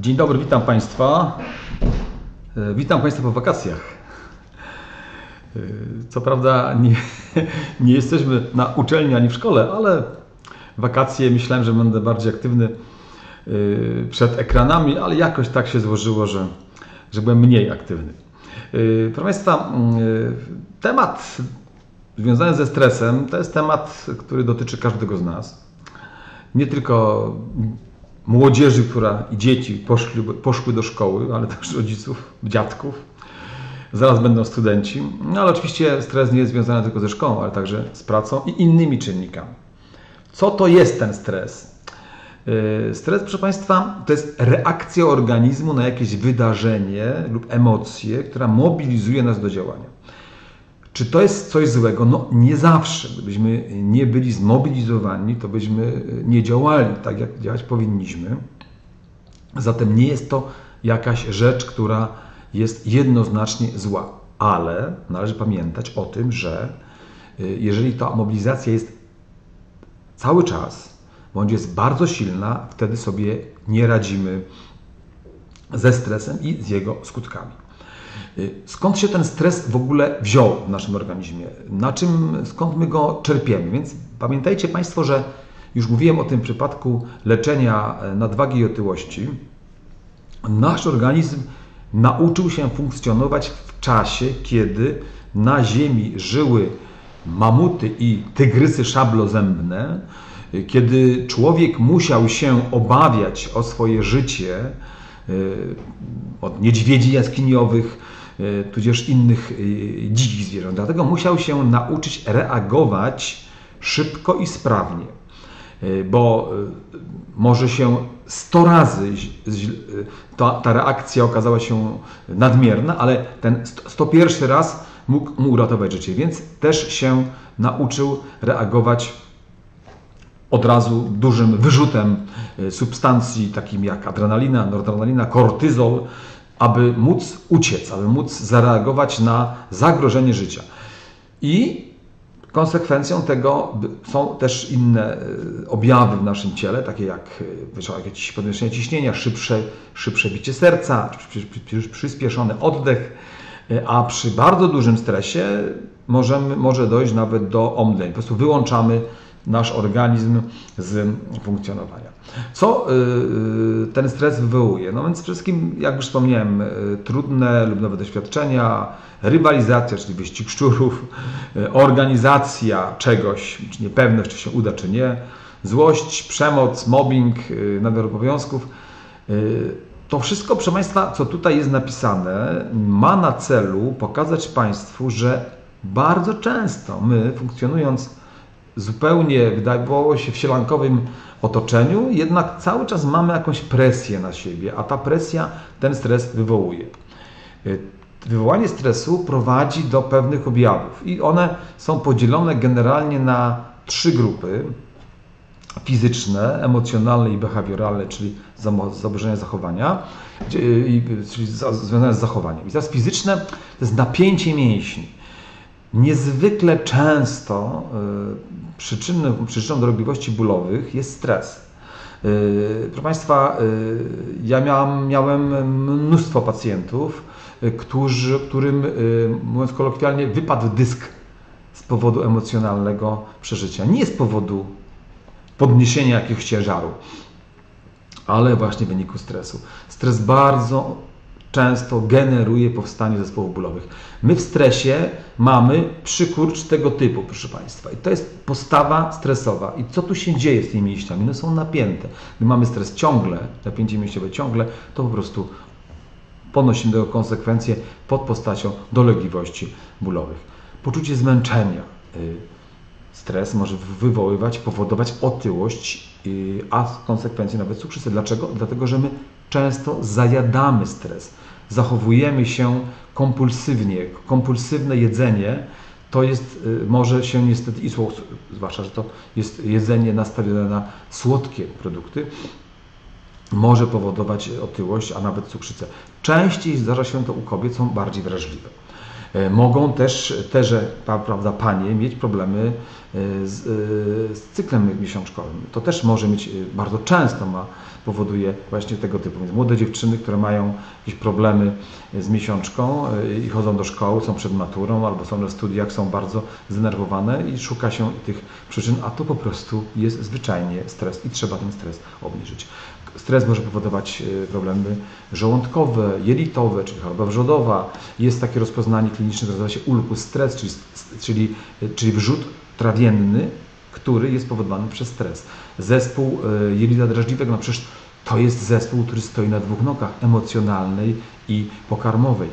Dzień dobry, witam Państwa. E, Witam Państwa po wakacjach. E, Co prawda nie, nie jesteśmy na uczelni ani w szkole, ale wakacje myślałem, że będę bardziej aktywny e, przed ekranami, ale jakoś tak się złożyło, że, że byłem mniej aktywny. Proszę Państwa, temat związany ze stresem to jest temat, który dotyczy każdego z nas nie tylko młodzieży, która i dzieci poszli, poszły do szkoły, ale też rodziców, dziadków. Zaraz będą studenci. No ale oczywiście stres nie jest związany tylko ze szkołą, ale także z pracą i innymi czynnikami. Co to jest ten stres? Yy, Stres, proszę Państwa, to jest reakcja organizmu na jakieś wydarzenie lub emocje, która mobilizuje nas do działania. Czy to jest coś złego? No nie zawsze. Gdybyśmy nie byli zmobilizowani, to byśmy nie działali tak, jak działać powinniśmy. Zatem nie jest to jakaś rzecz, która jest jednoznacznie zła. Ale należy pamiętać o tym, że y, jeżeli ta mobilizacja jest cały czas, bądź jest bardzo silna, wtedy sobie nie radzimy ze stresem i z jego skutkami. Y, Skąd się ten stres w ogóle wziął w naszym organizmie? Na czym, skąd my go czerpiemy? Więc pamiętajcie Państwo, że już mówiłem o tym przypadku leczenia e, nadwagi i otyłości. Nasz organizm nauczył się funkcjonować w czasie, kiedy na Ziemi żyły mamuty i tygrysy szablozębne, y, kiedy człowiek musiał się obawiać o swoje życie y, od niedźwiedzi jaskiniowych, tudzież innych y, dzikich zwierząt. Dlatego musiał się nauczyć reagować szybko i sprawnie, Y, bo może się 100 razy ta, ta reakcja okazała się nadmierna, ale ten 101 raz mógł mu uratować życie, więc też się nauczył reagować od razu dużym wyrzutem substancji takim jak adrenalina, noradrenalina, kortyzol, aby móc uciec, aby móc zareagować na zagrożenie życia. I konsekwencją tego są też inne y, objawy w naszym ciele, takie jak y, jakieś podwyższenie ciśnienia, szybsze, szybsze bicie serca, przy- przy- przy- przyspieszony oddech, y, a przy bardzo dużym stresie możemy, może dojść nawet do omdleń. Po prostu wyłączamy nasz organizm z funkcjonowania. Co y, y, ten stres wywołuje? No więc wszystkim, jak już wspomniałem, y, trudne lub nowe doświadczenia, rywalizacja, czyli wyścig szczurów, organizacja czegoś, czy niepewność, czy się uda, czy nie, złość, przemoc, mobbing, nadmiar obowiązków. To wszystko, proszę Państwa, co tutaj jest napisane, ma na celu pokazać Państwu, że bardzo często my, funkcjonując zupełnie, wydawało się, w sielankowym otoczeniu, jednak cały czas mamy jakąś presję na siebie, a ta presja ten stres wywołuje. Y, Wywołanie stresu prowadzi do pewnych objawów i one są podzielone generalnie na trzy grupy fizyczne, emocjonalne i behawioralne, czyli zaburzenia zachowania, czyli za- związane z zachowaniem. I teraz fizyczne to jest napięcie mięśni. Niezwykle często y, przyczyną, przyczyną dolegliwości bólowych jest stres. Y, Proszę Państwa, y, ja miałam, miałem mnóstwo pacjentów, którzy, którym, mówiąc kolokwialnie, wypadł dysk z powodu emocjonalnego przeżycia. Nie z powodu podniesienia jakiegoś ciężaru, ale właśnie w wyniku stresu. Stres bardzo często generuje powstanie zespołów bólowych. My w stresie mamy przykurcz tego typu, proszę Państwa. I to jest postawa stresowa. I co tu się dzieje z tymi mięśniami? No są napięte. Gdy mamy stres ciągle, napięcie mięśniowe ciągle, to po prostu ponosimy tego konsekwencje pod postacią dolegliwości bólowych. Poczucie zmęczenia. y, Stres może wywoływać, powodować otyłość, yy, a w konsekwencji nawet cukrzycę. Dlaczego? Dlatego, że my często zajadamy stres. Zachowujemy się kompulsywnie. Kompulsywne jedzenie to jest, yy, może się niestety, i sło- zwłaszcza, że to jest jedzenie nastawione na słodkie produkty, może powodować otyłość, a nawet cukrzycę. Częściej zdarza się to u kobiet, są bardziej wrażliwe. E, mogą też teże, prawda, panie mieć problemy e, z, z cyklem miesiączkowym. To też może mieć, bardzo często ma, powoduje właśnie tego typu. Więc młode dziewczyny, które mają jakieś problemy z miesiączką i chodzą do szkoły, są przed maturą albo są na studiach, są bardzo zdenerwowane i szuka się tych przyczyn, a to po prostu jest zwyczajnie stres i trzeba ten stres obniżyć. Stres może powodować e, problemy żołądkowe, jelitowe, czyli choroba wrzodowa. Jest takie rozpoznanie kliniczne, które nazywa się ulkus stres, czyli, czyli, e, czyli wrzód trawienny, który jest powodowany przez stres. Zespół e, jelita drażliwego, no przecież to jest zespół, który stoi na dwóch nogach, emocjonalnej i pokarmowej.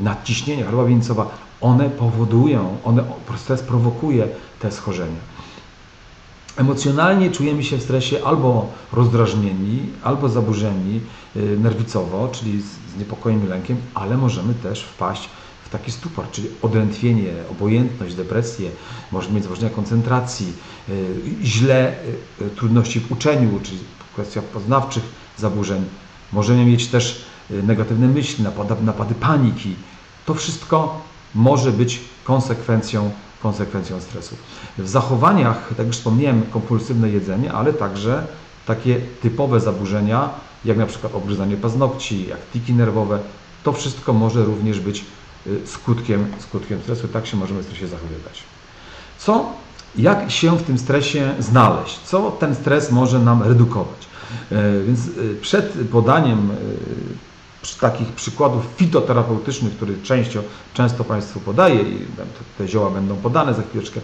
Nadciśnienie, choroba wieńcowa, one powodują, one, stres prowokuje te schorzenia. Emocjonalnie czujemy się w stresie albo rozdrażnieni, albo zaburzeni y, nerwicowo, czyli z niepokojem i lękiem, ale możemy też wpaść w taki stupor, czyli odrętwienie, obojętność, depresję, możemy mieć zaburzenia koncentracji, y, źle, y, trudności w uczeniu, czyli kwestia poznawczych zaburzeń. Możemy mieć też negatywne myśli, napady, napady paniki. To wszystko może być konsekwencją konsekwencją stresu. W zachowaniach, tak już wspomniałem, kompulsywne jedzenie, ale także takie typowe zaburzenia, jak na przykład obgryzanie paznokci, jak tiki nerwowe, to wszystko może również być y, skutkiem, skutkiem stresu. Tak się możemy w stresie zachowywać. Co, jak się w tym stresie znaleźć? Co ten stres może nam redukować? Y, więc y, przed podaniem takich przykładów fitoterapeutycznych, które częścią, często Państwu podaję i te zioła będą podane za chwileczkę,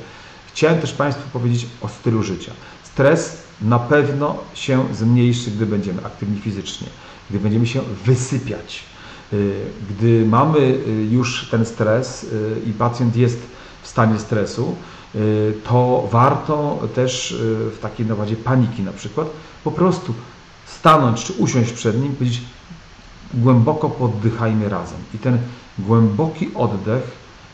chciałem też Państwu powiedzieć o stylu życia. Stres na pewno się zmniejszy, gdy będziemy aktywni fizycznie, gdy będziemy się wysypiać. Y, gdy mamy y, już ten stres y, i pacjent jest w stanie stresu, to warto też w takiej nawadzie paniki na przykład po prostu stanąć czy usiąść przed nim powiedzieć głęboko poddychajmy razem. I ten głęboki oddech,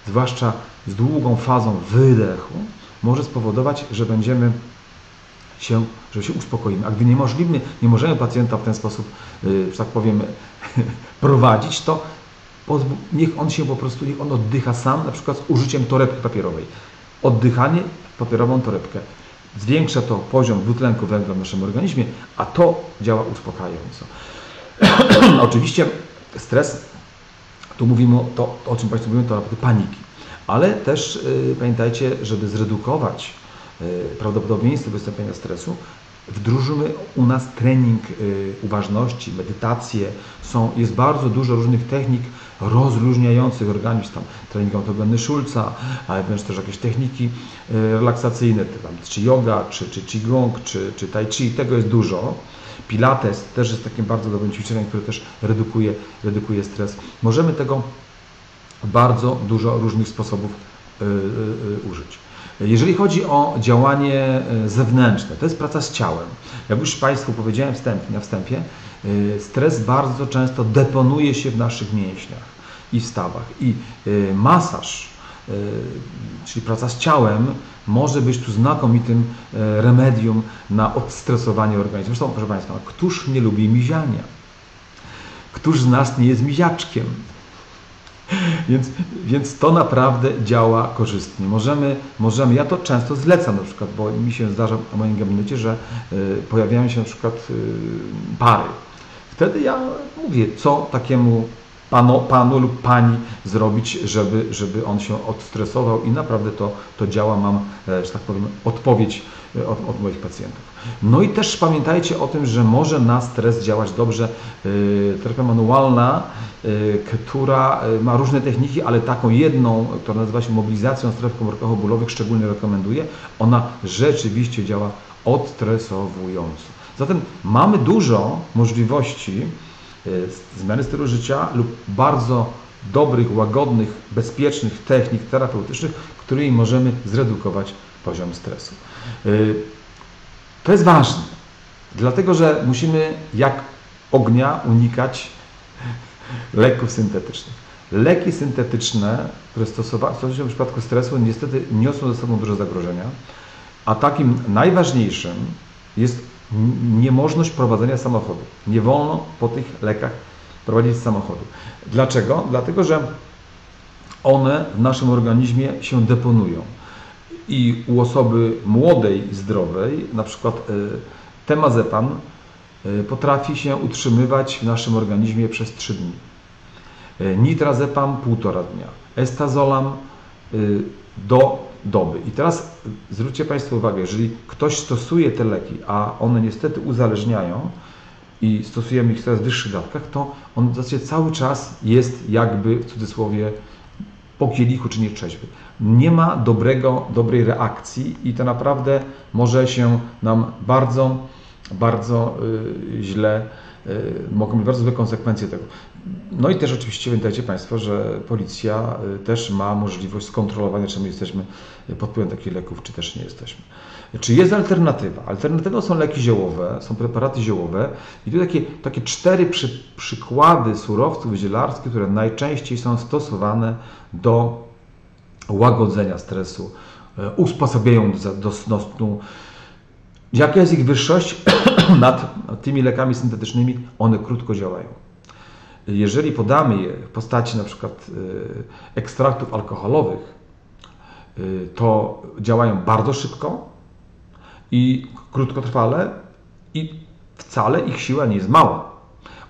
zwłaszcza z długą fazą wydechu, może spowodować, że będziemy się, że się uspokoimy. A gdy niemożliwy, nie możemy pacjenta w ten sposób, y, że tak powiem, prowadzić, to niech on się po prostu, niech on oddycha sam, na przykład z użyciem torebki papierowej. Oddychanie papierową torebkę. Zwiększa to poziom dwutlenku węgla w naszym organizmie, a to działa uspokajająco. Oczywiście stres, tu mówimy to, o czym Państwo mówią, to paniki. Ale też yy, pamiętajcie, żeby zredukować yy, prawdopodobieństwo wystąpienia stresu, wdrożymy u nas trening yy, uważności, medytację. Są, jest bardzo dużo różnych technik rozluźniających organizm, tam trening autogenny Schulza, ale wręcz też jakieś techniki y, relaksacyjne, tam, czy yoga, czy, czy qigong, czy, czy tai chi, tego jest dużo. Pilates też jest takim bardzo dobrym ćwiczeniem, które też redukuje, redukuje stres. Możemy tego bardzo dużo różnych sposobów y, y, y, użyć. Jeżeli chodzi o działanie zewnętrzne, to jest praca z ciałem. Jak już Państwu powiedziałem wstępnie, na wstępie, stres bardzo często deponuje się w naszych mięśniach i stawach. I masaż, czyli praca z ciałem, może być tu znakomitym e, remedium na odstresowanie organizmu. Zresztą, proszę Państwa, któż nie lubi miziania? Któż z nas nie jest miziaczkiem? Więc, więc to naprawdę działa korzystnie. Możemy, możemy, ja to często zlecam na przykład, bo mi się zdarza w moim gabinecie, że y, pojawiają się na przykład y, pary. Wtedy ja mówię, co takiemu panu, panu lub pani zrobić, żeby, żeby on się odstresował i naprawdę to, to działa. Mam, e, że tak powiem, odpowiedź e, od, od, moich pacjentów. No i też pamiętajcie o tym, że może na stres działać dobrze e, terapia manualna, która ma różne techniki, ale taką jedną, która nazywa się mobilizacją stref komórkowo-bólowych, szczególnie rekomenduję. Ona rzeczywiście działa odstresowująco. Zatem mamy dużo możliwości zmiany stylu życia lub bardzo dobrych, łagodnych, bezpiecznych technik terapeutycznych, którymi możemy zredukować poziom stresu. Y, to jest ważne, dlatego że musimy jak ognia unikać leków syntetycznych. Leki syntetyczne, które stosowane w przypadku stresu, niestety niosą ze sobą duże zagrożenia, a takim najważniejszym jest niemożność prowadzenia samochodu. Nie wolno po tych lekach prowadzić samochodu. Dlaczego? Dlatego, że one w naszym organizmie się deponują. I u osoby młodej, zdrowej, na przykład e, temazepam e, potrafi się utrzymywać w naszym organizmie przez 3 dni. E, nitrazepam półtora dnia. Estazolam do doby. I teraz zwróćcie Państwo uwagę, jeżeli ktoś stosuje te leki, a one niestety uzależniają i stosujemy ich w coraz wyższych dawkach, to on w zasadzie cały czas jest jakby w cudzysłowie po kielichu czy trzeźwy. Nie ma dobrego, dobrej reakcji i to naprawdę może się nam bardzo, bardzo yy, źle, mogą być bardzo złe konsekwencje tego. No i też oczywiście pamiętajcie Państwo, że policja y, też ma możliwość skontrolowania, czy my jesteśmy pod wpływem takich leków, czy też nie jesteśmy. Czy jest alternatywa? Alternatywą są leki ziołowe, są preparaty ziołowe i tu takie, takie cztery przy, przykłady surowców zielarskich, które najczęściej są stosowane do łagodzenia stresu, e, usposabiają do, do snu. Jaka jest ich wyższość nad tymi lekami syntetycznymi? One krótko działają. Jeżeli podamy je w postaci na przykład e, ekstraktów alkoholowych, e, to działają bardzo szybko i krótkotrwale i wcale ich siła nie jest mała.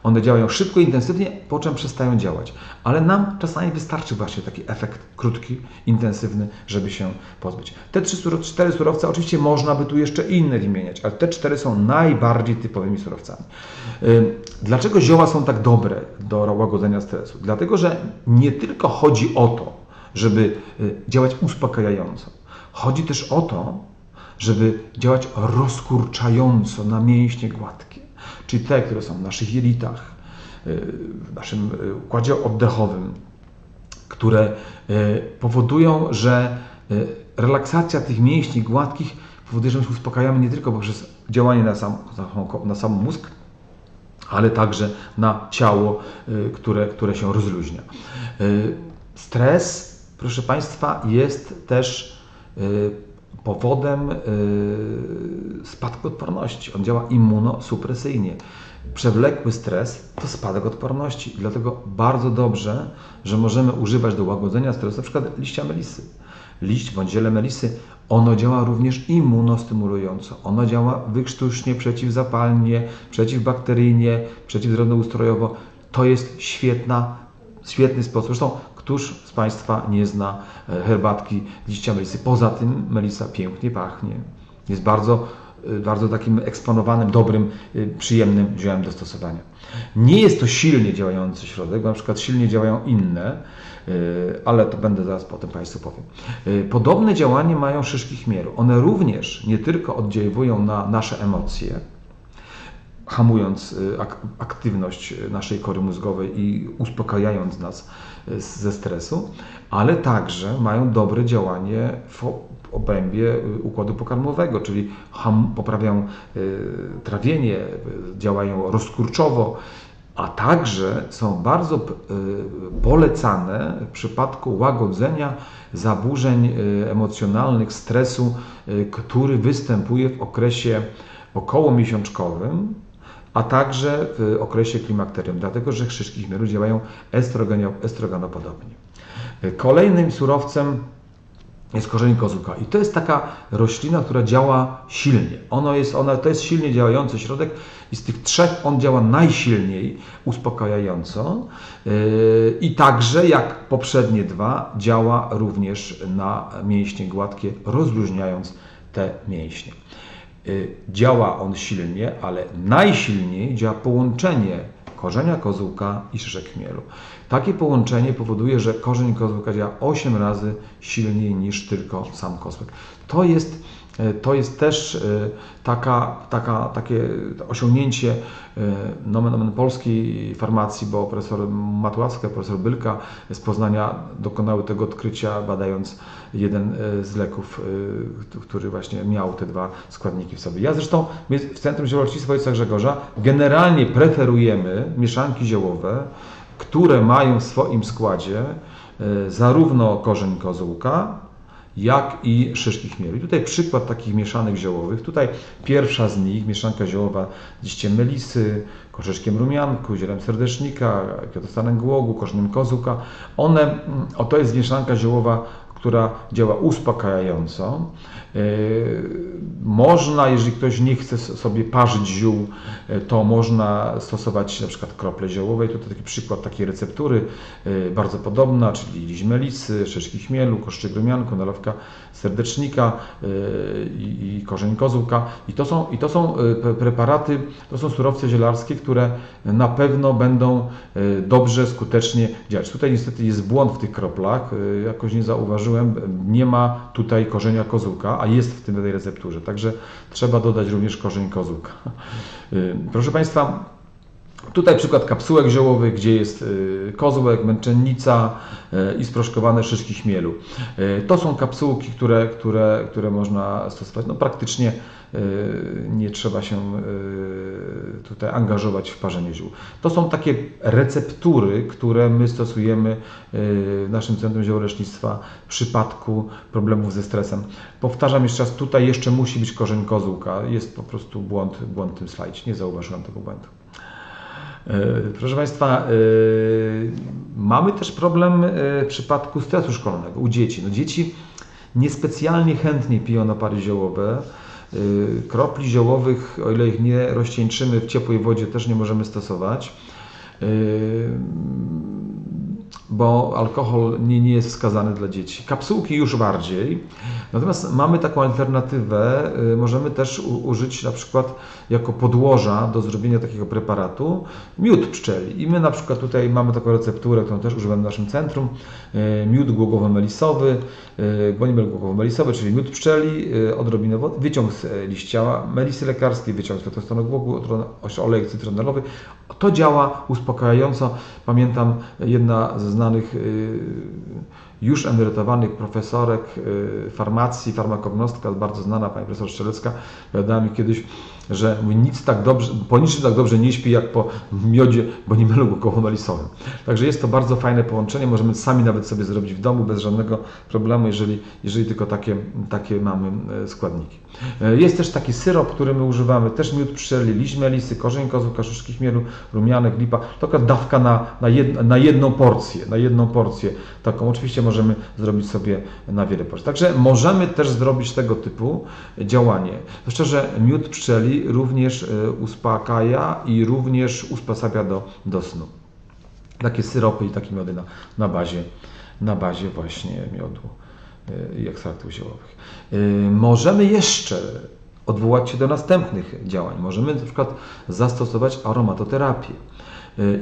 One działają szybko, intensywnie, po czym przestają działać. Ale nam czasami wystarczy właśnie taki efekt krótki, intensywny, żeby się pozbyć. Te trzy, cztery surowce, oczywiście można by tu jeszcze inne wymieniać, ale te cztery są najbardziej typowymi surowcami. Dlaczego zioła są tak dobre do łagodzenia stresu? Dlatego, że nie tylko chodzi o to, żeby y, działać uspokajająco. Chodzi też o to, żeby działać rozkurczająco na mięśnie gładkie czyli te, które są w naszych jelitach, y, w naszym y, układzie oddechowym, które y, powodują, że relaksacja tych mięśni gładkich powoduje, że my się uspokajamy nie tylko poprzez działanie na sam, na sam mózg, ale także na ciało, które, które się rozluźnia. Stres, proszę Państwa, jest też powodem yy, spadku odporności. On działa immunosupresyjnie. Przewlekły stres to spadek odporności. Dlatego bardzo dobrze, że możemy używać do łagodzenia stresu przykład liścia melisy. Liść bądź ziele melisy, ono działa również immunostymulująco. Ono działa wykrztuśnie, przeciwzapalnie, przeciwbakteryjnie, przeciwdrobnoustrojowo. To jest świetna, świetny sposób. Zresztą Któż z Państwa nie zna e, herbatki liścia melisy? Poza tym melisa pięknie pachnie. Jest bardzo, e, bardzo takim eksponowanym, dobrym, e, przyjemnym ziołem do stosowania. Nie jest to silnie działający środek, bo na przykład silnie działają inne, ale to będę zaraz potem Państwu powiem. Podobne działanie mają szyszki chmieru. One również nie tylko oddziałują na nasze emocje, hamując aktywność naszej kory mózgowej i uspokajając nas ze stresu, ale także mają dobre działanie w obrębie y, układu pokarmowego, czyli poprawiają y, trawienie, działają rozkurczowo, a także są bardzo y, polecane w przypadku łagodzenia zaburzeń emocjonalnych, stresu, który występuje w okresie okołomiesiączkowym, a także w okresie klimakterium, dlatego że szyszki chmieru działają estrogenopodobnie. Kolejnym surowcem jest korzeń kozłka i to jest taka roślina, która działa silnie. Ono jest, ona, to jest silnie działający środek i z tych trzech on działa najsilniej uspokajająco yy, i także jak poprzednie dwa działa również na mięśnie gładkie, rozluźniając te mięśnie. Y, działa on silnie, ale najsilniej działa połączenie korzenia kozłka i szyszek chmielu. Takie połączenie powoduje, że korzeń kozłka działa 8 razy silniej niż tylko sam kozłek. To jest to jest też e, taka, taka, takie osiągnięcie e, nomen, nomen polskiej farmacji, bo profesor Matłacka, profesor Bylka z Poznania dokonały tego odkrycia, badając jeden z leków, który właśnie miał te dwa składniki w sobie. Ja zresztą w Centrum Zielocznictwa Ojca Grzegorza generalnie preferujemy mieszanki ziołowe, które mają w swoim składzie zarówno korzeń kozłka, jak i szyszki chmielu. I tutaj przykład takich mieszanek ziołowych. Tutaj pierwsza z nich, mieszanka ziołowa z liściem melisy, korzeszkiem rumianku, zielem serdecznika, kwiatostanem głogu, korzeniem kozuka. One, mm, o to jest mieszanka ziołowa która działa uspokajająco. E, można, jeżeli ktoś nie chce sobie parzyć ziół, e, to można stosować na przykład krople ziołowe. I tutaj taki przykład takiej receptury e, bardzo podobna, czyli liść melisy, szyszki chmielu, koszczyk rumianku, nalewka serdecznika i korzeń kozłka. I to, są, I to są preparaty, to są surowce zielarskie, które na pewno będą dobrze, skutecznie działać. Tutaj niestety jest błąd w tych kroplach, jakoś nie zauważyłem, nie ma tutaj korzenia kozłka, a jest w tej recepturze. Także trzeba dodać również korzeń kozłka. Y, proszę Państwa, Tutaj przykład kapsułek ziołowych, gdzie jest y, kozłek, męczennica y, i sproszkowane szyszki chmielu. To są kapsułki, które, które, które można stosować no, praktycznie nie trzeba się e, tutaj angażować w parzenie ziół. To są takie receptury, które my stosujemy e, w naszym Centrum Ziołolecznictwa w przypadku problemów ze stresem. Powtarzam jeszcze raz, tutaj jeszcze musi być korzeń kozłka. Jest po prostu błąd, błąd w tym slajdzie. Nie zauważyłem tego błędu. Proszę Państwa, mamy też problem w przypadku stresu szkolnego u dzieci. No dzieci niespecjalnie chętnie piją napary ziołowe. Y, kropli ziołowych, o ile ich nie rozcieńczymy w ciepłej wodzie, też nie możemy stosować, y, bo alkohol nie, nie jest wskazany dla dzieci. Kapsułki już bardziej. Natomiast mamy taką alternatywę, y, możemy też użyć na przykład jako podłoża do zrobienia takiego preparatu miód pszczeli. I my na przykład tutaj mamy taką recepturę, którą też używamy w naszym centrum, miód głogowo-melisowy, bonimel głogowo-melisowy, czyli miód pszczeli, odrobinę wody, wyciąg z liścia melisy lekarskiej, wyciąg z fetostanu głogu, olejek. To działa uspokajająco. Pamiętam jedna ze znanych y, już emerytowanych profesorek y, farmacji, farmakognostka, bardzo znana pani profesor Strzelecka, opowiadała mi kiedyś, że nic tak dobrze, po niczym tak dobrze nie śpi jak po miodzie bonimelu głukowo-melisowym. Także jest to bardzo fajne połączenie, możemy sami nawet sobie zrobić w domu bez żadnego problemu, jeżeli, jeżeli tylko takie, takie mamy e, składniki. E, jest też taki syrop, który my używamy, też miód pszczeli, liść korzeń kozłów, kaszuszki chmielu, rumianek, lipa, taka dawka na, na, jed, na jedną porcję, na jedną porcję taką. Oczywiście możemy zrobić sobie na wiele porcji. Także możemy też zrobić tego typu działanie. Zwłaszcza, że miód pszczeli również e, uspokaja i również usposabia do, do snu. Takie syropy i takie miody na, na, bazie, na bazie właśnie miodu e, i ekstraktów ziołowych. E, możemy jeszcze odwołać się do następnych działań. Możemy na przykład zastosować aromatoterapię.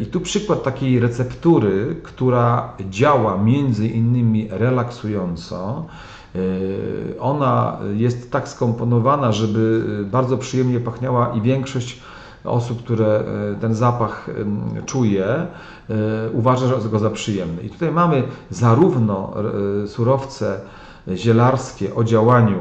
I tu przykład takiej receptury, która działa między innymi relaksująco. Ona jest tak skomponowana, żeby bardzo przyjemnie pachniała i większość osób, które ten zapach czuje, uważa go za przyjemny. I tutaj mamy zarówno surowce zielarskie o działaniu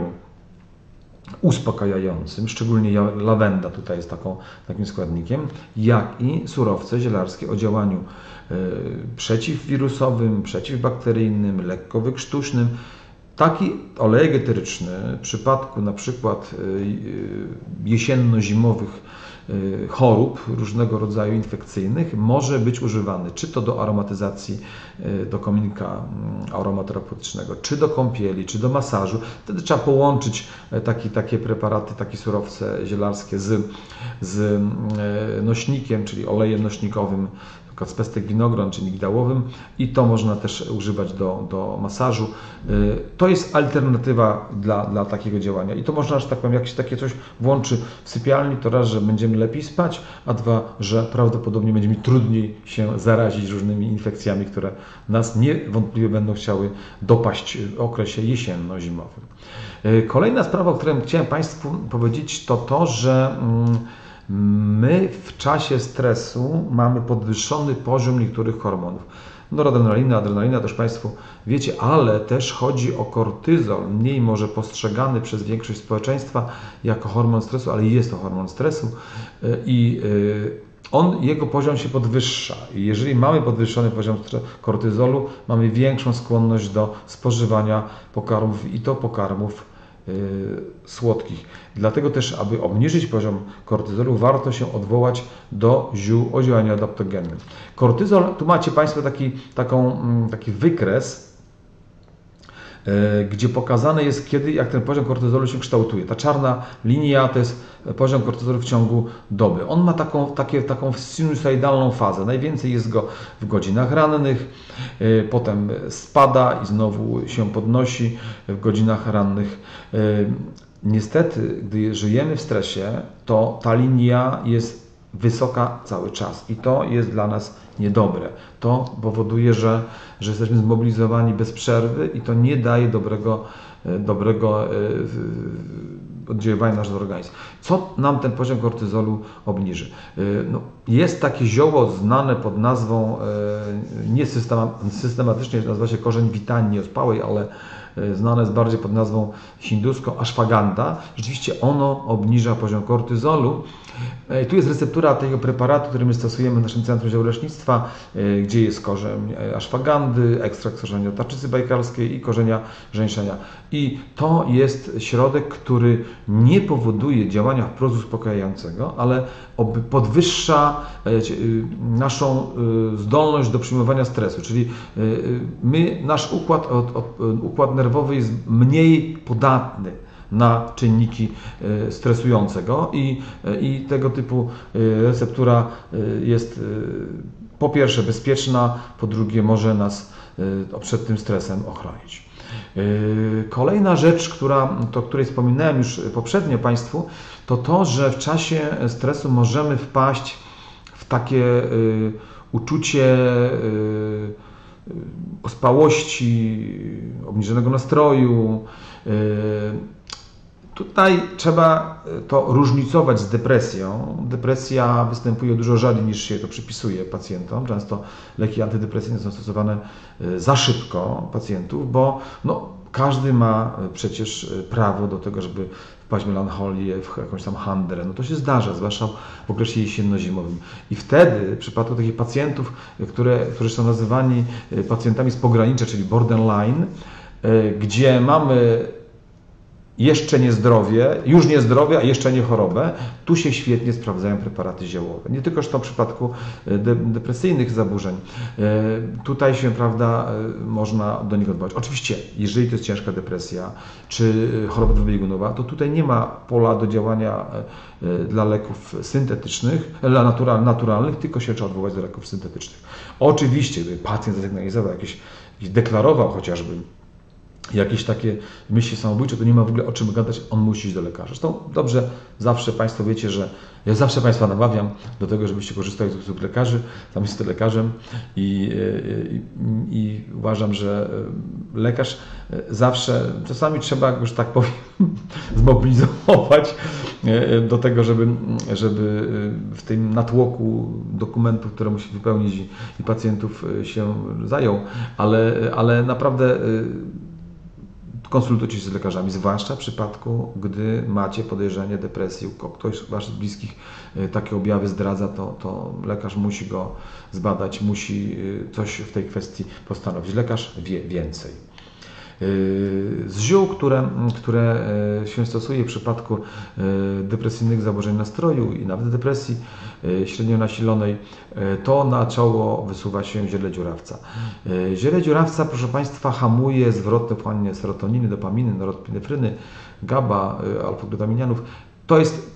uspokajającym, szczególnie lawenda tutaj jest taką, takim składnikiem, jak i surowce zielarskie o działaniu przeciwwirusowym, przeciwbakteryjnym, lekko wykrztuśnym. Taki olej eteryczny w przypadku na przykład y, jesienno-zimowych Y, chorób różnego rodzaju infekcyjnych może być używany, czy to do aromatyzacji, do kominka mm, aromaterapeutycznego, czy do kąpieli, czy do masażu. Wtedy trzeba połączyć e, taki, takie preparaty, takie surowce zielarskie z, z e, nośnikiem, czyli olejem nośnikowym przykład z pestek winogron czy migdałowym i to można też używać do, do masażu. Y, to jest alternatywa dla, dla takiego działania i to można, że tak powiem, jak się takie coś włączy w sypialni, to raz, że będziemy lepiej spać, a dwa, że prawdopodobnie będzie mi trudniej się zarazić różnymi infekcjami, które nas niewątpliwie będą chciały dopaść w okresie jesienno-zimowym. Y, kolejna sprawa, o której chciałem Państwu powiedzieć, to to, że mm, My w czasie stresu mamy podwyższony poziom niektórych hormonów. Noradrenalina, adrenalina też Państwo wiecie, ale też chodzi o kortyzol, mniej może postrzegany przez większość społeczeństwa jako hormon stresu, ale jest to hormon stresu e, i e, on, jego poziom się podwyższa. I jeżeli mamy podwyższony poziom kortyzolu, mamy większą skłonność do spożywania pokarmów i to pokarmów słodkich. Dlatego też, aby obniżyć poziom kortyzolu, warto się odwołać do ziół o działaniu adaptogennym. Kortyzol, tu macie Państwo taki, taką, mm, taki wykres, gdzie pokazane jest, kiedy, jak ten poziom kortyzolu się kształtuje. Ta czarna linia to jest poziom kortyzolu w ciągu doby. On ma taką, takie, taką sinusoidalną fazę. Najwięcej jest go w godzinach rannych, e, potem spada i znowu się podnosi w godzinach rannych. E, niestety, gdy żyjemy w stresie, to ta linia jest wysoka cały czas i to jest dla nas niedobre. To powoduje, że, że jesteśmy zmobilizowani bez przerwy i to nie daje dobrego, e, dobrego e, oddziaływania na nasz organizm. Co nam ten poziom kortyzolu obniży? E, no, jest takie zioło znane pod nazwą, nie systematycznie nazywa się korzeń witanii ospałej, ale znane jest bardziej pod nazwą hinduską ashwagandha. Rzeczywiście ono obniża poziom kortyzolu tu jest receptura tego preparatu, który my stosujemy w naszym Centrum Ziołolecznictwa, e, gdzie jest korzeń e, aszwagandy, ekstrakt korzenia tarczycy bajkalskiej i korzenia żeńszenia. I to jest środek, który nie powoduje działania wprost uspokajającego, ale podwyższa naszą zdolność do przyjmowania stresu, czyli my, nasz układ, układ nerwowy jest mniej podatny na czynniki e, stresującego i, e, i tego typu e, receptura jest po pierwsze bezpieczna, po drugie może nas przed tym stresem ochronić. Kolejna rzecz, która, to, której wspominałem już poprzednio Państwu, to to, że w czasie stresu możemy wpaść w takie uczucie ospałości, obniżonego nastroju, Tutaj trzeba e, to różnicować z depresją. Depresja występuje dużo rzadziej niż się to przypisuje pacjentom. Często leki antydepresyjne są stosowane e, za szybko pacjentów, bo no, każdy ma e, przecież prawo do tego, żeby wpaść w melancholię, w jakąś tam handrę. No to się zdarza, zwłaszcza w okresie jesienno-zimowym. I wtedy w przypadku takich pacjentów, które, którzy są nazywani pacjentami z pogranicza, czyli borderline, gdzie mamy jeszcze nie zdrowie, już nie zdrowie, a jeszcze nie chorobę, tu się świetnie sprawdzają preparaty ziołowe. Nie tylko w przypadku e, de depresyjnych zaburzeń. E, tutaj się, prawda, e, można do niego dbać. Oczywiście, jeżeli to jest ciężka depresja czy choroba dwubiegunowa, to tutaj nie ma pola do działania dla leków syntetycznych, dla natural, naturalnych, tylko się trzeba odwołać do leków syntetycznych. Oczywiście, gdyby pacjent zasygnalizował jakieś deklarował chociażby jakieś takie myśli samobójcze, to nie ma w ogóle o czym gadać, on musi iść do lekarza. Zresztą dobrze, zawsze Państwo wiecie, że ja zawsze Państwa namawiam do tego, żebyście korzystali z usług lekarzy. Tam jestem lekarzem i, i, i, uważam, że e, lekarz e, zawsze, czasami trzeba już tak powiem, zmobilizować e, do tego, żeby, żeby w tym natłoku dokumentów, które musi wypełnić i pacjentów się zajął, ale, ale naprawdę konsultujcie się z lekarzami, zwłaszcza w przypadku, gdy macie podejrzenie depresji, ktoś z Waszych bliskich e, takie objawy zdradza, to, to lekarz musi go zbadać, musi e, coś w tej kwestii postanowić. Lekarz wie więcej. Z ziół, które, które e, się stosuje w przypadku e, depresyjnych zaburzeń nastroju i nawet depresji średnio nasilonej, to na czoło wysuwa się ziele dziurawca. Ziele dziurawca, proszę Państwa, hamuje zwrotne wchłanianie serotoniny, dopaminy, norepinefryny, GABA, alfa-glutaminianów. To jest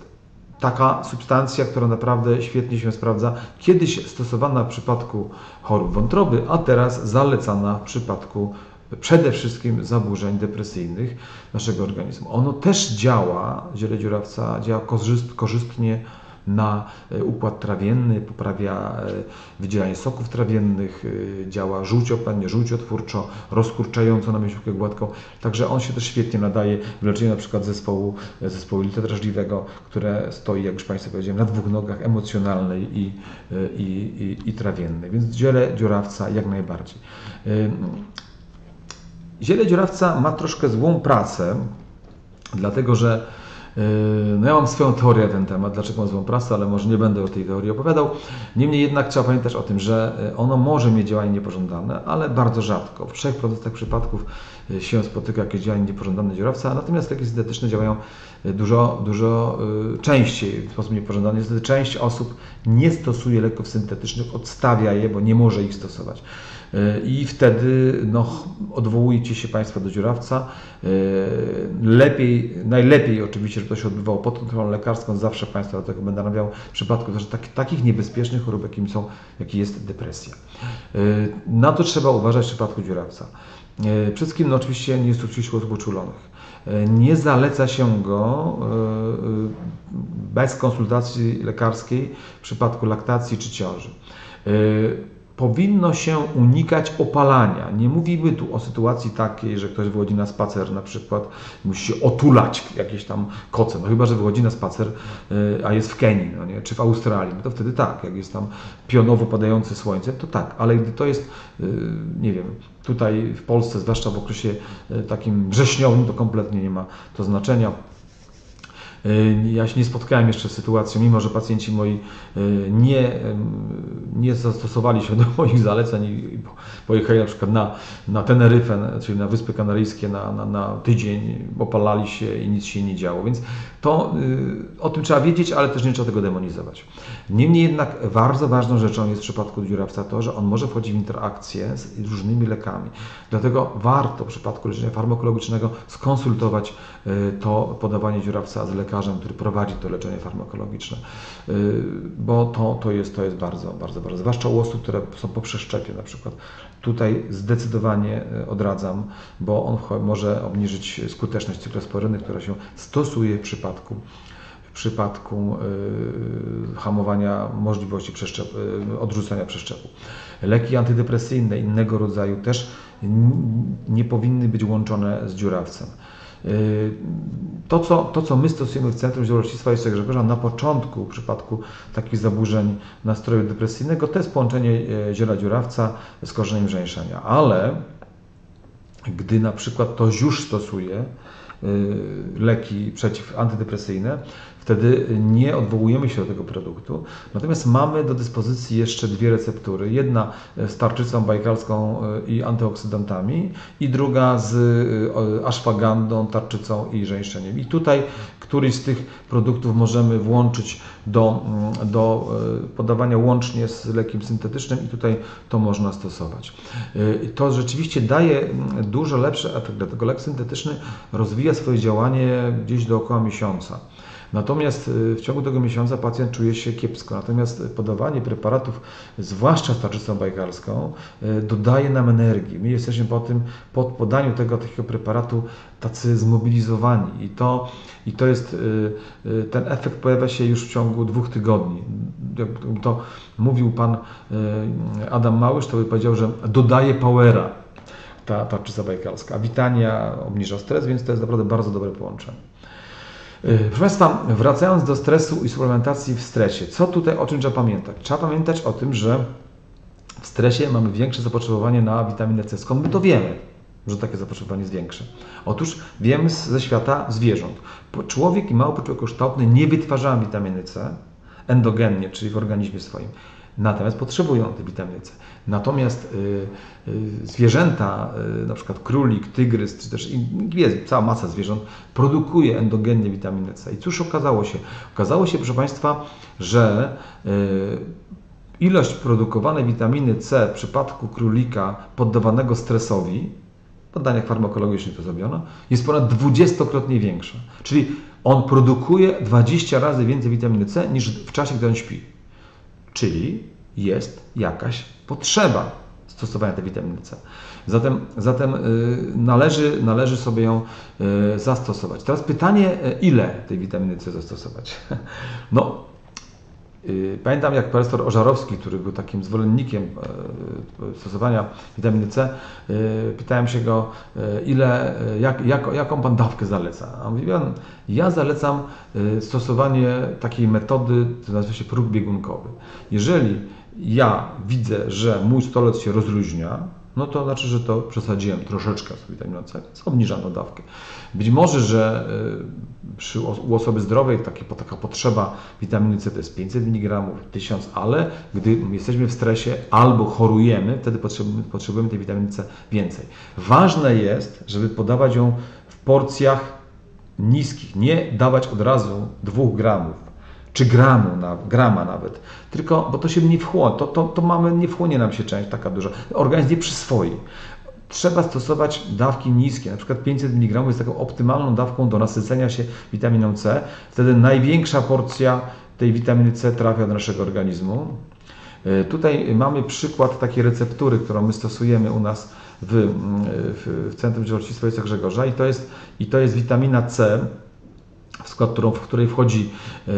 taka substancja, która naprawdę świetnie się sprawdza. Kiedyś stosowana w przypadku chorób wątroby, a teraz zalecana w przypadku przede wszystkim zaburzeń depresyjnych naszego organizmu. Ono też działa, ziele dziurawca działa korzystnie na e, układ trawienny, poprawia e, wydzielanie soków trawiennych, e, działa żółciopłynnie, żółciotwórczo, rozkurczająco na myślówkę gładką. Także on się też świetnie nadaje w leczeniu na przykład zespołu, zespołu lita drażliwego, które stoi, jak już Państwu powiedziałem, na dwóch nogach emocjonalnej i, i, i, i trawiennej. Więc ziele dziurawca jak najbardziej. Ziele dziurawca ma troszkę złą pracę, dlatego że No ja mam swoją teorię na ten temat, dlaczego mam złą prasę, ale może nie będę o tej teorii opowiadał. Niemniej jednak trzeba pamiętać o tym, że ono może mieć działanie niepożądane, ale bardzo rzadko. W 3% przypadków się spotyka jakieś działanie niepożądane dziurowca, natomiast leki syntetyczne działają dużo, dużo częściej w sposób niepożądany. Niestety część osób nie stosuje leków syntetycznych, odstawia je, bo nie może ich stosować. I wtedy no, odwołujcie się Państwo do dziurawca. Lepiej, najlepiej oczywiście, żeby to się odbywało pod kontrolą lekarską. Zawsze Państwa do tego będę namawiał w przypadku też tak, takich niebezpiecznych chorób, jakim są, jaki jest depresja. Na to trzeba uważać w przypadku dziurawca. Przede wszystkim no, oczywiście nie to oczywiście osób uczulonych. Nie zaleca się go bez konsultacji lekarskiej w przypadku laktacji czy ciąży powinno się unikać opalania. Nie mówimy tu o sytuacji takiej, że ktoś wychodzi na spacer na przykład musi się otulać jakieś tam koce, no chyba, że wychodzi na spacer, y, a jest w Kenii, no nie, czy w Australii, no to wtedy tak, jak jest tam pionowo padające słońce, to tak, ale gdy to jest, y, nie wiem, tutaj w Polsce, zwłaszcza w okresie y, takim wrześniowym, to kompletnie nie ma to znaczenia. Y, ja się nie spotkałem jeszcze z sytuacją, mimo że pacjenci moi y, nie, nie zastosowali się do moich zaleceń i pojechali na przykład na, na Teneryfę, czyli na Wyspy Kanaryjskie na, na, na tydzień, opalali się i nic się nie działo. Więc to y, o tym trzeba wiedzieć, ale też nie trzeba tego demonizować. Niemniej jednak bardzo ważną rzeczą jest w przypadku dziurawca to, że on może wchodzić w interakcję z różnymi lekami. Dlatego warto w przypadku leczenia farmakologicznego skonsultować to podawanie dziurawca z lekarzem który prowadzi to leczenie farmakologiczne, y, bo to, to, jest, to jest bardzo, bardzo, bardzo, zwłaszcza u osób, które są po przeszczepie na przykład. Tutaj zdecydowanie y, odradzam, bo on może obniżyć skuteczność cyklosporyny, która się stosuje w przypadku w przypadku y, hamowania możliwości przeszczep, odrzucenia przeszczepu. Leki antydepresyjne innego rodzaju też nie powinny być łączone z dziurawcem. To co, to, co my stosujemy w Centrum Zielościstwa jeszcze Grzegorza na początku w przypadku takich zaburzeń nastroju depresyjnego, to jest połączenie ziela dziurawca z korzeniem żeńszenia. Ale gdy na przykład ktoś już stosuje leki przeciw antydepresyjne, wtedy nie odwołujemy się do tego produktu. Natomiast mamy do dyspozycji jeszcze dwie receptury. Jedna z tarczycą bajkalską e, i antyoksydantami i druga z e, ashwagandą, tarczycą i żeńszeniem. I tutaj któryś z tych produktów możemy włączyć do, mm, do podawania łącznie z lekiem syntetycznym i tutaj to można stosować. To rzeczywiście daje mm, dużo lepszy efekt, dlatego lek syntetyczny rozwija swoje działanie gdzieś dookoła miesiąca. Natomiast y, w ciągu tego miesiąca pacjent czuje się kiepsko. Natomiast podawanie preparatów, zwłaszcza tarczycą bajkarską, y, dodaje nam energii. My jesteśmy po tym, po podaniu tego takiego preparatu tacy zmobilizowani i to, i to jest, y, ten efekt pojawia się już w ciągu dwóch tygodni. To mówił pan Adam Małysz, to by powiedział, że dodaje powera ta tarczyca bajkalska. Witania obniża stres, więc to jest naprawdę bardzo dobre połączenie. Y, proszę Państwa, wracając do stresu i suplementacji w stresie, co tutaj, o czym trzeba pamiętać? Trzeba pamiętać o tym, że w stresie mamy większe zapotrzebowanie na witaminę C. Skąd my to wiemy, że takie zapotrzebowanie jest większe? Otóż wiemy ze świata zwierząt. Człowiek i małpy człowiekokształtny nie wytwarzają witaminy C endogennie, czyli w organizmie swoim. Natomiast potrzebują tej witaminy C. Natomiast y, y, zwierzęta, y, na przykład królik, tygrys, czy też jest cała masa zwierząt, produkuje endogennie witaminę C. I cóż okazało się? Okazało się, proszę Państwa, że ilość produkowanej witaminy C w przypadku królika poddawanego stresowi, w badaniach farmakologicznych to zrobiono, jest ponad dwudziestokrotnie większa. Czyli on produkuje 20 razy więcej witaminy C niż w czasie, gdy on śpi. Czyli jest jakaś potrzeba stosowania tej witaminy C. Zatem, zatem y, należy, należy sobie ją y, zastosować. Teraz pytanie, y, ile tej witaminy C zastosować? No, pamiętam jak profesor Ożarowski, który był takim zwolennikiem stosowania witaminy C, pytałem się go, ile, jak, jak, jaką pan dawkę zaleca? A on mówi, ja zalecam stosowanie takiej metody, to nazywa się próg biegunkowy. Jeżeli ja widzę, że mój stolec się rozluźnia, no to znaczy, że to przesadziłem troszeczkę z witaminą C, więc obniżano dawkę. Być może, że y, przy, u osoby zdrowej taki, taka potrzeba witaminy C to jest 500 mg, 1000, ale gdy jesteśmy w stresie albo chorujemy, wtedy potrzebujemy, potrzebujemy tej witaminy C więcej. Ważne jest, żeby podawać ją w porcjach niskich, nie dawać od razu 2 gramów czy gramu, na, grama nawet, tylko, bo to się nie wchłonie, to, to, to mamy, nie wchłonie nam się część taka duża, organizm nie przyswoi. Trzeba stosować dawki niskie, na przykład 500 mg jest taką optymalną dawką do nasycenia się witaminą C, wtedy największa porcja tej witaminy C trafia do naszego organizmu. E, tutaj mamy przykład takiej receptury, którą my stosujemy u nas w, w, w Centrum Ojca Grzegorza i to jest, i to jest witamina C, skład, którą, w której wchodzi, e,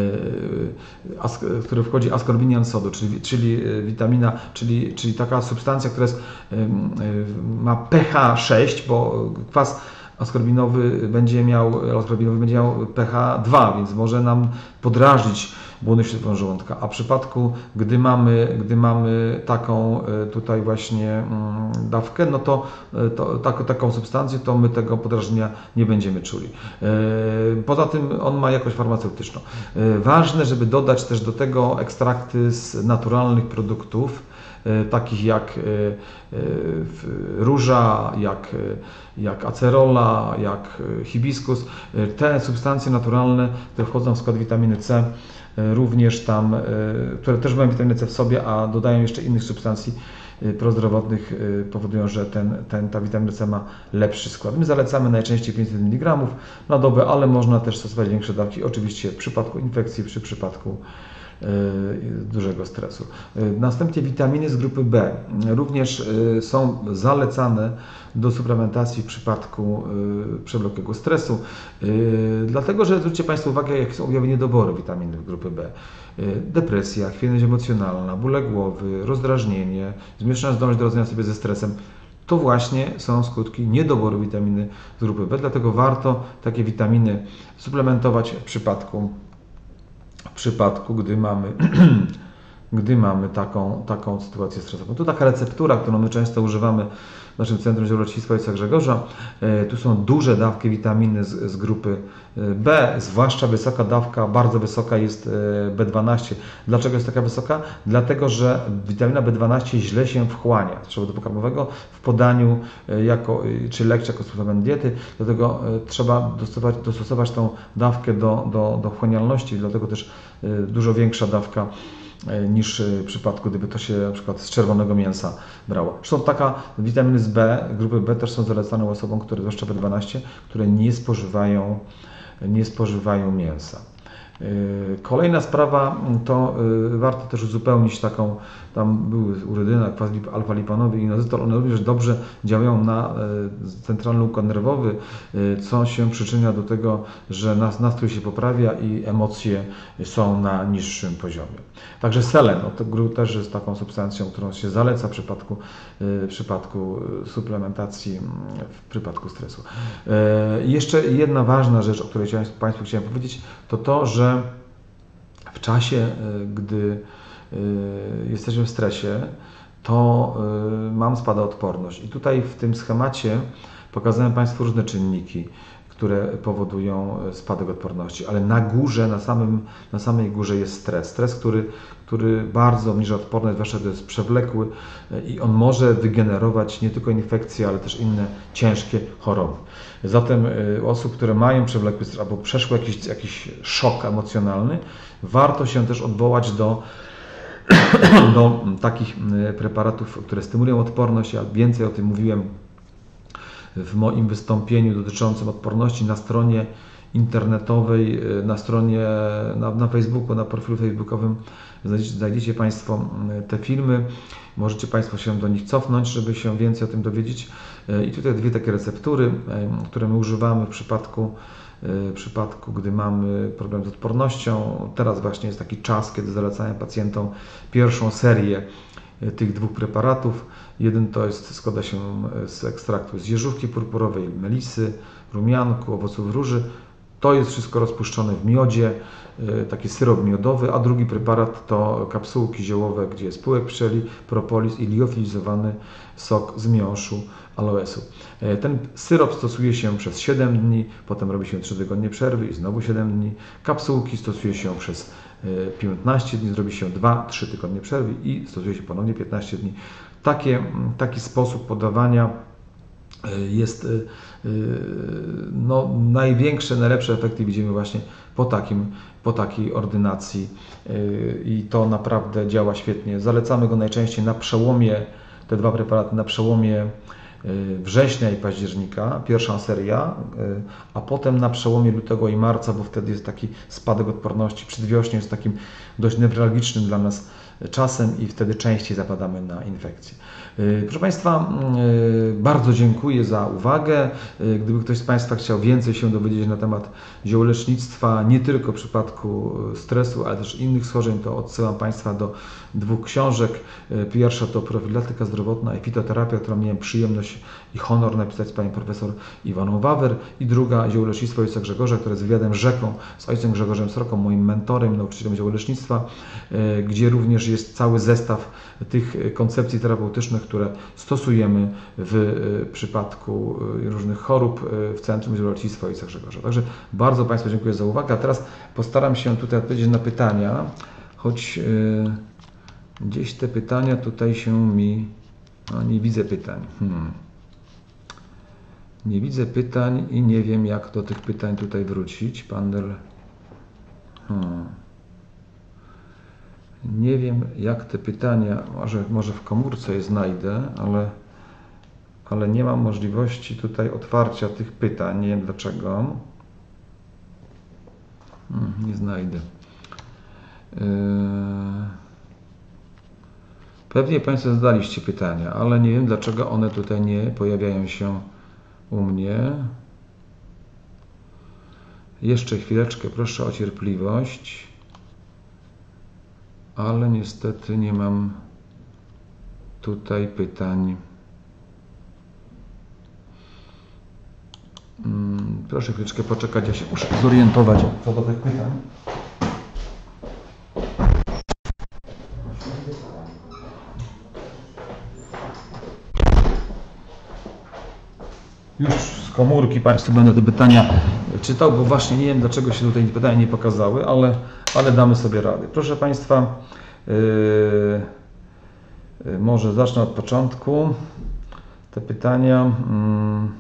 w której wchodzi ascorbinian sodu, czyli, czyli e, witamina, czyli, czyli taka substancja, która jest, e, ma pH 6, bo kwas askorbinowy będzie miał, askorbinowy będzie miał pH 2, więc może nam podrażyć błonę śródową żołądka. A w przypadku, gdy mamy, gdy mamy taką e, tutaj właśnie mm, dawkę, no to, e, to tak, taką substancję, to my tego podrażnienia nie będziemy czuli. E, poza tym on ma jakość farmaceutyczną. Ważne, żeby dodać też do tego ekstrakty z naturalnych produktów, takich jak róża, jak, jak acerola, jak hibiskus. Te substancje naturalne, które wchodzą w skład witaminy C, E, również tam, e, które też mają witaminę C w sobie, a dodają jeszcze innych substancji e, prozdrowotnych, powodują, że ten, ten, ta witamina C ma lepszy skład. My zalecamy najczęściej 500 mg na dobę, ale można też stosować większe dawki, oczywiście w przypadku infekcji, przy przypadku dużego stresu. Następnie witaminy z grupy B również są zalecane do suplementacji w przypadku przewlekłego stresu, dlatego że zwróćcie Państwo uwagę, jakie są objawy niedoboru witaminy grupy B. Depresja, chwiejność emocjonalna, bóle głowy, rozdrażnienie, zmniejszona zdolność do radzenia sobie ze stresem to właśnie są skutki niedoboru witaminy z grupy B, dlatego warto takie witaminy suplementować w przypadku w przypadku, gdy mamy, gdy mamy taką, taką sytuację stresową. Tu taka receptura, którą my często używamy naszym Centrum Zielonnictwa Ojca Grzegorza. E, tu są duże dawki witaminy z, z, grupy e, B, zwłaszcza wysoka dawka, bardzo wysoka jest e, B12. Dlaczego jest taka wysoka? Dlatego, że witamina B12 źle się wchłania z przewodu pokarmowego w podaniu jako, czy lekcie jako suplement diety, dlatego trzeba dostosować, dostosować tą dawkę do, do, do wchłanialności, dlatego też dużo większa dawka niż w przypadku, gdyby to się na przykład z czerwonego mięsa brało. Zresztą taka witaminy z B, grupy B też są zalecane osobom, które, zwłaszcza B12, które nie spożywają, nie spożywają mięsa. E, kolejna sprawa to e, warto też uzupełnić taką, tam były uredyna, kwas alfa-lipanowy i inozytol, one również dobrze działają na e, centralny układ nerwowy, co się przyczynia do tego, że nas, nastrój się poprawia i emocje są na niższym poziomie. Także selen, no też jest taką substancją, którą się zaleca w przypadku, w przypadku suplementacji, w przypadku stresu. Jeszcze jedna ważna rzecz, o której Państwu chciałem powiedzieć, to to, że w czasie, e, gdy e, jesteśmy w stresie, to e, mam spada odporność. I tutaj w tym schemacie pokazałem Państwu różne czynniki, które powodują spadek odporności, ale na górze, na, samym, na samej górze jest stres. Stres, który, który bardzo obniża odporność, zwłaszcza to jest przewlekły i on może wygenerować nie tylko infekcje, ale też inne ciężkie choroby. Zatem u osób, które mają przewlekły stres albo przeszły jakiś, jakiś szok emocjonalny, warto się też odwołać do, do takich preparatów, które stymulują odporność. Ja więcej o tym mówiłem w moim wystąpieniu dotyczącym odporności na stronie internetowej, na stronie, na, na Facebooku, na profilu facebookowym znajdziecie, znajdziecie Państwo te filmy. Możecie Państwo się do nich cofnąć, żeby się więcej o tym dowiedzieć. I tutaj dwie takie receptury, które my używamy w przypadku w przypadku, gdy mamy problem z odpornością. Teraz właśnie jest taki czas, kiedy zalecałem pacjentom pierwszą serię tych dwóch preparatów. Jeden to jest, składa się z ekstraktu z jeżówki purpurowej, melisy, rumianku, owoców róży. To jest wszystko rozpuszczone w miodzie, y, taki syrop miodowy, a drugi preparat to kapsułki ziołowe, gdzie jest pyłek pszczeli, propolis i liofilizowany sok z miąższu aloesu. E, Ten syrop stosuje się przez 7 dni, potem robi się 3 tygodnie przerwy i znowu 7 dni. Kapsułki stosuje się przez e, 15 dni, zrobi się 2-3 tygodnie przerwy i stosuje się ponownie 15 dni. Takie, taki sposób podawania e, jest e, e, no, największe, najlepsze efekty widzimy właśnie po, takim, po takiej ordynacji e, i to naprawdę działa świetnie. Zalecamy go najczęściej na przełomie, te dwa preparaty na przełomie e, września i października, pierwsza seria, e, a potem na przełomie lutego i marca, bo wtedy jest taki spadek odporności. Przedwiośnie jest takim dość newralgicznym dla nas czasem i wtedy częściej zapadamy na infekcje. E, Proszę Państwa, bardzo dziękuję za uwagę. Gdyby ktoś z Państwa chciał więcej się dowiedzieć na temat ziołolecznictwa, nie tylko w przypadku stresu, ale też innych schorzeń, to odsyłam Państwa do dwóch książek. Pierwsza to Profilaktyka zdrowotna i fitoterapia, którą miałem przyjemność i honor napisać z Panią Profesor Iwaną Wawer i druga Ziołolecznictwo Ojca Grzegorza, które jest wywiadem rzeką z Ojcem Grzegorzem Sroką, moim mentorem, nauczycielem ziołolecznictwa, e, gdzie również jest cały zestaw tych koncepcji terapeutycznych, które stosujemy w e, przypadku e, różnych chorób w Centrum Ziołolecznictwa Ojca Grzegorza. Także bardzo Państwu dziękuję za uwagę. A teraz postaram się tutaj odpowiedzieć na pytania, choć gdzieś te pytania tutaj się mi... No, nie widzę pytań. Hmm. Nie widzę pytań i nie wiem, jak do tych pytań tutaj wrócić. Pandel. Hmm. Nie wiem, jak te pytania, może, może w komórce je znajdę, ale, ale nie mam możliwości tutaj otwarcia tych pytań. Nie wiem dlaczego. Hmm, nie znajdę. Yy... Pewnie Państwo zadaliście pytania, ale nie wiem dlaczego one tutaj nie pojawiają się u mnie. Jeszcze chwileczkę, proszę o cierpliwość, ale niestety nie mam tutaj pytań. Mm, Proszę chwileczkę poczekać, ja się muszę zorientować co do tych pytań. Komórki Państwu będę te pytania czytał, bo właśnie nie wiem dlaczego się tutaj pytania nie pokazały, ale, ale damy sobie radę. Proszę Państwa, yy, yy, może zacznę od początku. Te pytania. mm,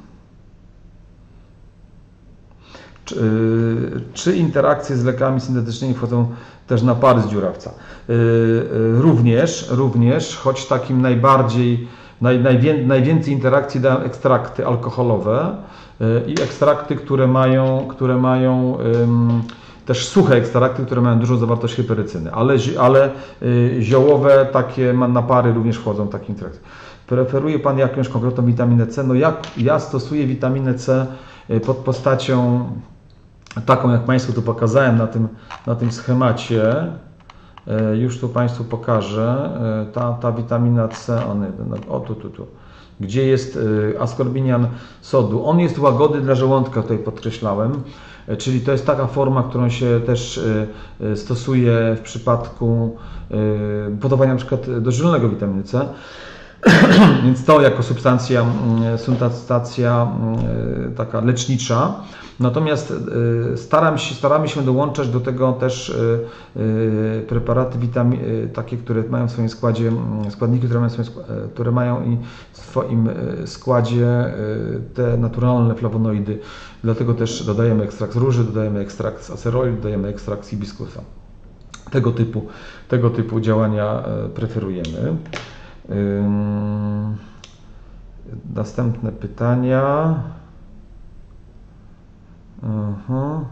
czy, yy, czy interakcje z lekami syntetycznymi wchodzą też na pary z dziurawca? Yy, yy, Również, również, choć takim najbardziej, naj, najwię, najwięcej interakcji dają ekstrakty alkoholowe yy, i ekstrakty, które mają, które mają też suche ekstrakty, które mają dużą zawartość hyperycyny, ale, ale yy, ziołowe takie napary również wchodzą w takie interakcje. Preferuje Pan jakąś konkretną witaminę C? No ja, ja stosuję witaminę C y, pod postacią taką, jak Państwu tu pokazałem na tym, na tym schemacie. E, Już tu Państwu pokażę. E, Ta, ta witamina C, on, no, o tu, tu, tu. Gdzie jest e, askorbinian sodu? On jest łagodny dla żołądka, tutaj podkreślałem. Czyli to jest taka forma, którą się też stosuje w przypadku podawania przykład dożylnego witaminy C. Więc to jako substancja, mm, substancja mm, taka lecznicza. Natomiast y, staram się, staramy się dołączać do tego też y, y, preparaty witami, takie, które mają w swoim składzie mm, składniki, które mają w swoim, które mają w swoim składzie te naturalne flawonoidy. Dlatego też dodajemy ekstrakt z róży, dodajemy ekstrakt z aceroli, dodajemy ekstrakt z hibiskusa. Tego typu, tego typu działania preferujemy. Następne pytania. Aha.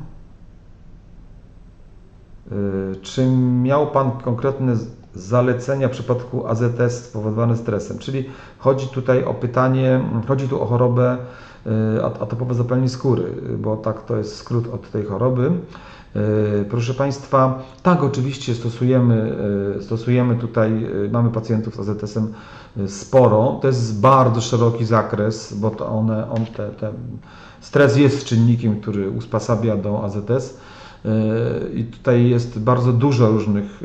Y, Czy miał Pan konkretne zalecenia w przypadku AZS spowodowane stresem, czyli chodzi tutaj o pytanie, chodzi tu o chorobę y, atopowe zapalenie skóry, bo tak to jest skrót od tej choroby. Y, proszę Państwa, tak oczywiście stosujemy, y, stosujemy tutaj, mamy pacjentów z AZS-em sporo, to jest bardzo szeroki zakres, bo to one, on te, te, stres jest czynnikiem, który usposabia do AZS. I tutaj jest bardzo dużo różnych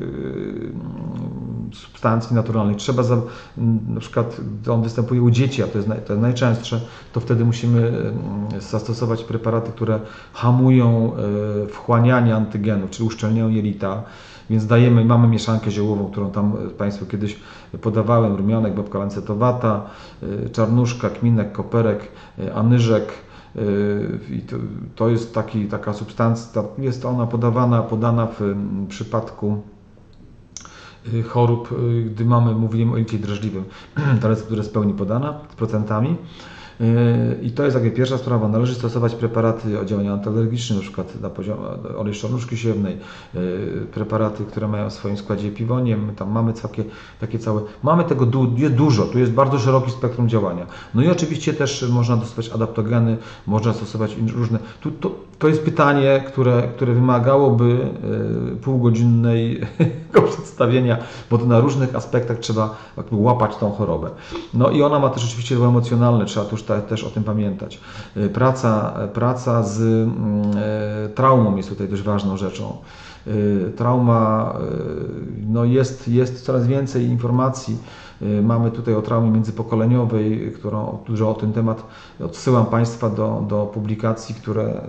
substancji naturalnych. Trzeba za, na przykład on występuje u dzieci, a to jest, naj, to jest najczęstsze, to wtedy musimy zastosować preparaty, które hamują e, wchłanianie antygenów, czyli uszczelniają jelita. Więc dajemy, mamy mieszankę ziołową, którą tam Państwu kiedyś podawałem, rumionek, babka lancetowata, e, czarnuszka, kminek, koperek, e, anyżek, i to, to, jest taki, taka substancja, jest ona podawana, podana w przypadku Y, chorób, y, gdy mamy, mówiłem o licie drażliwym, ta receptura jest w pełni podana z procentami. I to jest jakby pierwsza sprawa. Należy stosować preparaty o działaniu antyalergicznym, na przykład na poziomie olej szarnuszki siewnej, y, preparaty, które mają w swoim składzie piwoniem, tam mamy takie, takie całe, mamy tego du jest dużo, tu jest bardzo szeroki spektrum działania. No i oczywiście też można stosować adaptogeny, można stosować różne, tu, to, to jest pytanie, które, które wymagałoby y, półgodzinnego przedstawienia, bo to na różnych aspektach trzeba łapać tą chorobę. No i ona ma też oczywiście emocjonalne, trzeba tu też o tym pamiętać. Y, praca, praca z mm, e, traumą jest tutaj dość ważną rzeczą. Y, trauma, y, no jest, jest coraz więcej informacji. Mamy tutaj o traumie międzypokoleniowej, którą dużo o ten temat odsyłam Państwa do, do publikacji, które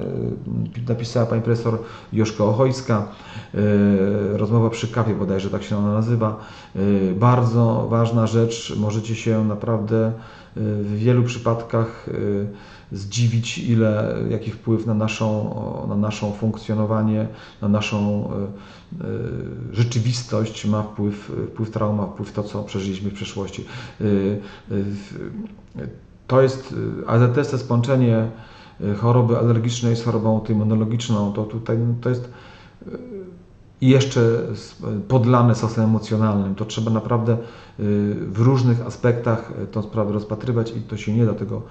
napisała pani profesor Joszka Ochojska. Rozmowa przy kawie bodajże tak się ona nazywa. Bardzo ważna rzecz, możecie się naprawdę w wielu przypadkach y, zdziwić, ile, jaki wpływ na naszą, na naszą funkcjonowanie, na naszą y, y, rzeczywistość ma wpływ, wpływ trauma, wpływ to, co przeżyliśmy w przeszłości. To jest AZS, to połączenie choroby alergicznej z chorobą autoimmunologiczną, to tutaj no, to jest jeszcze podlane sosem emocjonalnym. To trzeba naprawdę w różnych aspektach tą sprawę rozpatrywać i to się nie da tego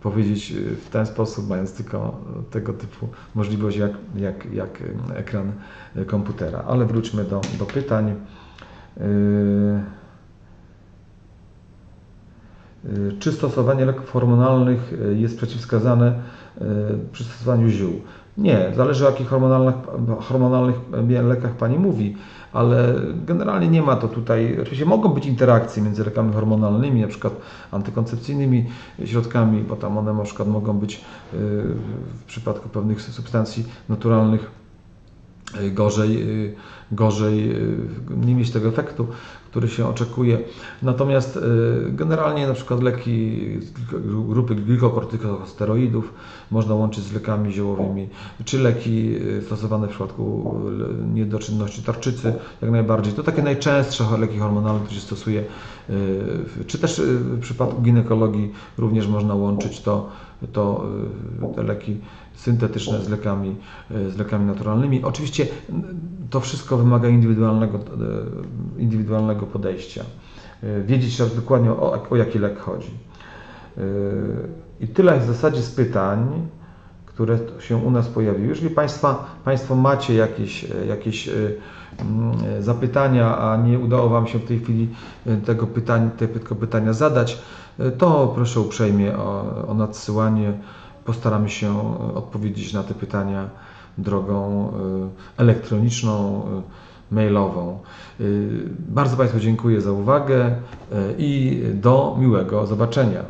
powiedzieć y, w ten sposób, mając tylko tego typu możliwość jak, jak, jak ekran komputera. Ale wróćmy do, do pytań. Czy stosowanie leków hormonalnych jest przeciwwskazane przy stosowaniu ziół? Nie, zależy o jakich hormonalnych, hormonalnych lekach Pani mówi, ale generalnie nie ma to tutaj, oczywiście mogą być interakcje między lekami hormonalnymi, na przykład antykoncepcyjnymi środkami, bo tam one na przykład mogą być y, w przypadku pewnych substancji naturalnych y, gorzej, y, gorzej nie mieć tego efektu, który się oczekuje. Natomiast generalnie na przykład leki grupy glikokortykosteroidów można łączyć z lekami ziołowymi, czy leki stosowane w przypadku niedoczynności tarczycy, jak najbardziej. To takie najczęstsze leki hormonalne, które się stosuje, czy też w przypadku ginekologii również można łączyć to, to te leki syntetyczne z lekami, z lekami naturalnymi. Oczywiście to wszystko wymaga indywidualnego, indywidualnego podejścia. Wiedzieć trzeba dokładnie o, o jaki lek chodzi. I tyle w zasadzie z pytań, które się u nas pojawiły. Jeżeli Państwa, Państwo macie jakieś, jakieś mm, zapytania, a nie udało Wam się w tej chwili tego pytania, tego pytania zadać, to proszę uprzejmie o, o nadsyłanie. Postaramy się odpowiedzieć na te pytania drogą y, elektroniczną, y, mailową. Bardzo Państwu dziękuję za uwagę i do miłego zobaczenia.